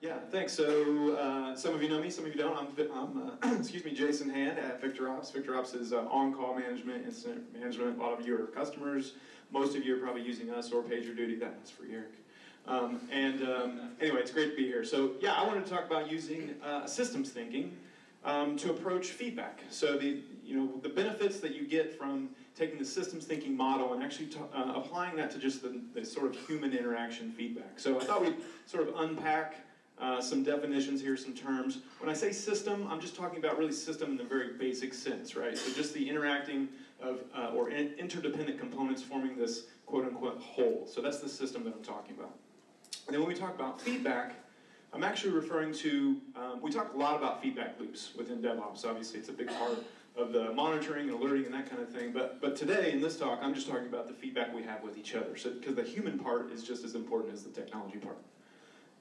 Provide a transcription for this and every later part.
Yeah, thanks. So uh, some of you know me, some of you don't. I'm, I'm uh, excuse me, Jason Hand at VictorOps. VictorOps is uh, on-call management, incident management. A lot of you are customers. Most of you are probably using us or PagerDuty. That was for Eric. Um, and um, anyway, it's great to be here. So yeah, I wanted to talk about using uh, systems thinking um, to approach feedback. So the you know the benefits that you get from taking the systems thinking model and actually uh, applying that to just the, the, sort of human interaction feedback. So I thought we'd sort of unpack uh, some definitions here, some terms. When I say system, I'm just talking about really system in the very basic sense, right? So just the interacting of uh, or in- interdependent components forming this quote unquote whole. So that's the system that I'm talking about. And then when we talk about feedback, I'm actually referring to, um, we talk a lot about feedback loops within DevOps. Obviously, it's a big part of the monitoring and alerting and that kind of thing. But, but today, in this talk, I'm just talking about the feedback we have with each other. So, because the human part is just as important as the technology part.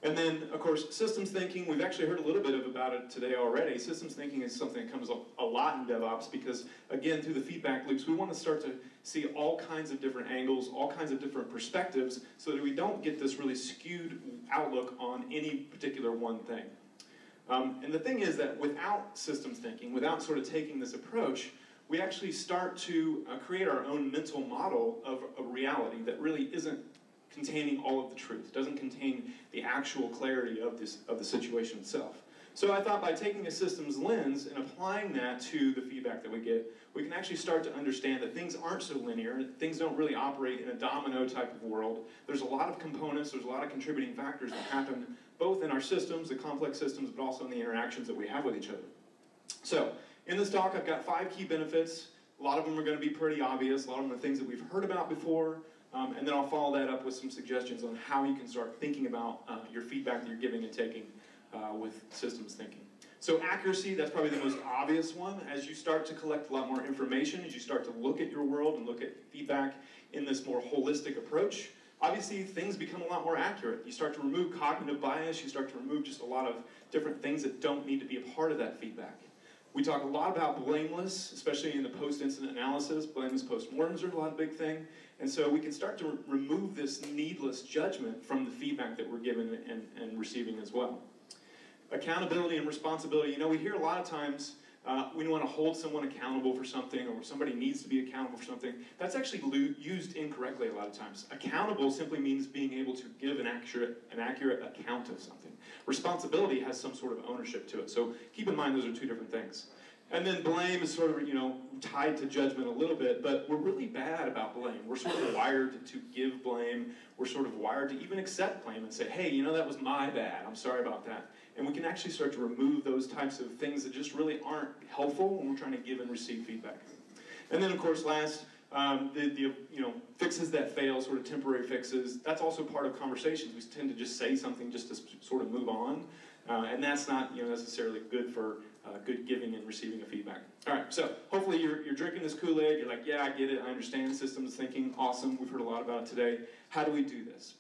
And then, of course, systems thinking, we've actually heard a little bit of about it today already. Systems thinking is something that comes up a lot in DevOps because, again, through the feedback loops, we want to start to see all kinds of different angles, all kinds of different perspectives, so that we don't get this really skewed outlook on any particular one thing. Um, and the thing is that without systems thinking, without sort of taking this approach, we actually start to uh, create our own mental model of a reality that really isn't containing all of the truth, doesn't contain the actual clarity of, this, of the situation itself. So I thought by taking a systems lens and applying that to the feedback that we get, we can actually start to understand that things aren't so linear, things don't really operate in a domino type of world. There's a lot of components, there's a lot of contributing factors that happen both in our systems, the complex systems, but also in the interactions that we have with each other. So, in this talk, I've got five key benefits. A lot of them are going to be pretty obvious, a lot of them are things that we've heard about before. Um, and then I'll follow that up with some suggestions on how you can start thinking about uh, your feedback that you're giving and taking uh, with systems thinking. So accuracy, that's probably the most obvious one. As you start to collect a lot more information, as you start to look at your world and look at feedback in this more holistic approach, obviously things become a lot more accurate. You start to remove cognitive bias, you start to remove just a lot of different things that don't need to be a part of that feedback. We talk a lot about blameless, especially in the post-incident analysis. Blameless post-mortems are a lot of big thing. And so we can start to re- remove this needless judgment from the feedback that we're given and, and receiving as well. Accountability and responsibility. You know, we hear a lot of times uh, we want to hold someone accountable for something or somebody needs to be accountable for something. That's actually used incorrectly a lot of times. Accountable simply means being able to give an accurate, an accurate account of something. Responsibility has some sort of ownership to it. So keep in mind those are two different things. And then blame is sort of, you know, tied to judgment a little bit, but we're really bad about blame. We're sort of wired to give blame. We're sort of wired to even accept blame and say, hey, you know, that was my bad. I'm sorry about that. And we can actually start to remove those types of things that just really aren't helpful when we're trying to give and receive feedback. And then, of course, last, um, the, the you know fixes that fail, sort of temporary fixes. That's also part of conversations. We tend to just say something just to sort of move on, uh, and that's not you know necessarily good for uh, good giving and receiving of feedback. All right, so hopefully you're, you're drinking this Kool Aid. You're like, yeah, I get it. I understand systems thinking. Awesome. We've heard a lot about it today. How do we do this?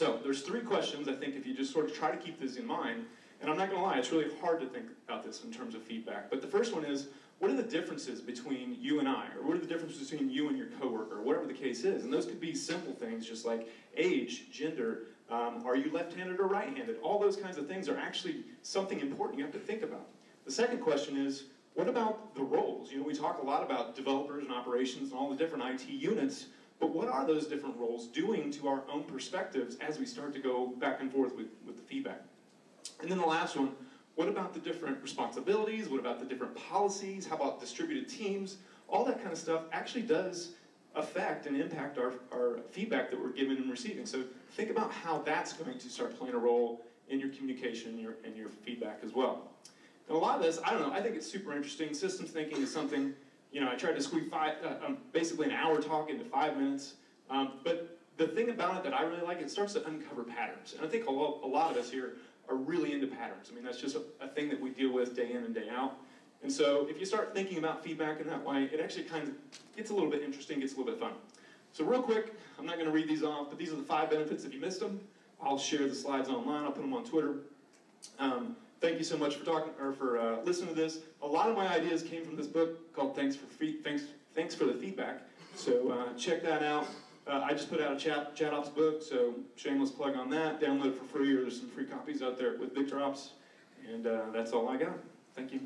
So there's three questions I think if you just sort of try to keep this in mind, and I'm not going to lie, it's really hard to think about this in terms of feedback. But the first one is, what are the differences between you and I, or what are the differences between you and your coworker, or whatever the case is? And those could be simple things, just like age, gender, um, are you left-handed or right-handed? All those kinds of things are actually something important you have to think about. The second question is, what about the roles? You know, we talk a lot about developers and operations and all the different IT units, but what are those different roles doing to our own perspectives as we start to go back and forth with, with the feedback? And then the last one, what about the different responsibilities? What about the different policies? How about distributed teams? All that kind of stuff actually does affect and impact our, our feedback that we're giving and receiving. So think about how that's going to start playing a role in your communication and your, and your feedback as well. And a lot of this, I don't know, I think it's super interesting. Systems thinking is something, you know, I tried to squeeze five, uh, um, basically an hour talk into five minutes. Um, but the thing about it that I really like, it starts to uncover patterns. And I think a lot, a lot of us here are really into patterns. I mean, that's just a, a thing that we deal with day in and day out. And so if you start thinking about feedback in that way, it actually kind of gets a little bit interesting, gets a little bit fun. So real quick, I'm not going to read these off, but these are the five benefits if you missed them. I'll share the slides online. I'll put them on Twitter. Um, thank you so much for talking or for uh, listening to this. A lot of my ideas came from this book called "Thanks for Fe- Thanks Thanks for the Feedback." So uh, check that out. Uh, I just put out a chat, ChatOps book, so shameless plug on that. Download it for free, or there's some free copies out there with VictorOps. And uh, that's all I got. Thank you.